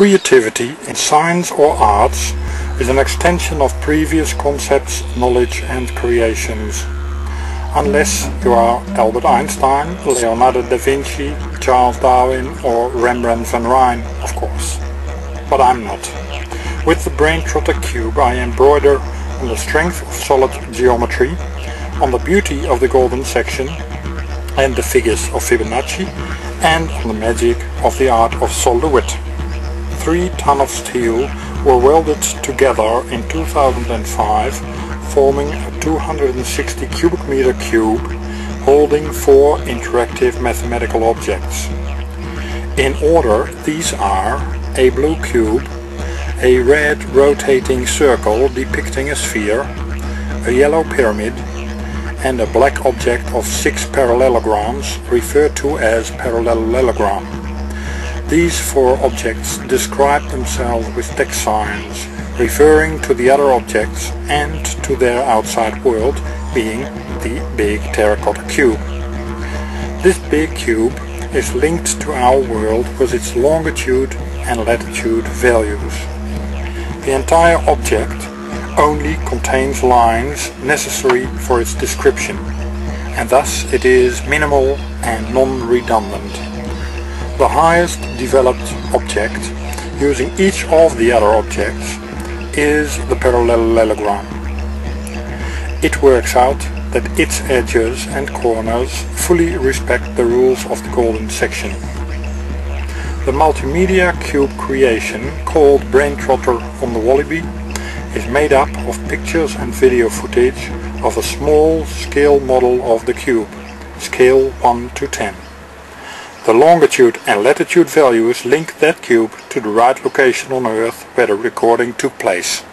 Creativity in science or arts is an extension of previous concepts, knowledge and creations. Unless you are Albert Einstein, Leonardo da Vinci, Charles Darwin or Rembrandt van Rijn, of course. But I'm not. With the Brain Trotter cube I embroider on the strength of solid geometry, on the beauty of the golden section and the figures of Fibonacci, and on the magic of the art of Sol LeWitt. Three ton of steel were welded together in 2005 forming a 260 cubic meter cube holding four interactive mathematical objects. In order these are a blue cube, a red rotating circle depicting a sphere, a yellow pyramid and a black object of six parallelograms referred to as parallelogram. These four objects describe themselves with text signs, referring to the other objects and to their outside world, being the big terracotta cube. This big cube is linked to our world with its longitude and latitude values. The entire object only contains lines necessary for its description, and thus it is minimal and non-redundant the highest developed object using each of the other objects is the parallelogram. It works out that its edges and corners fully respect the rules of the golden section. The multimedia cube creation called Brain Trotter on the Wallaby is made up of pictures and video footage of a small scale model of the cube, scale 1 to 10. The longitude and latitude values link that cube to the right location on Earth where the recording took place.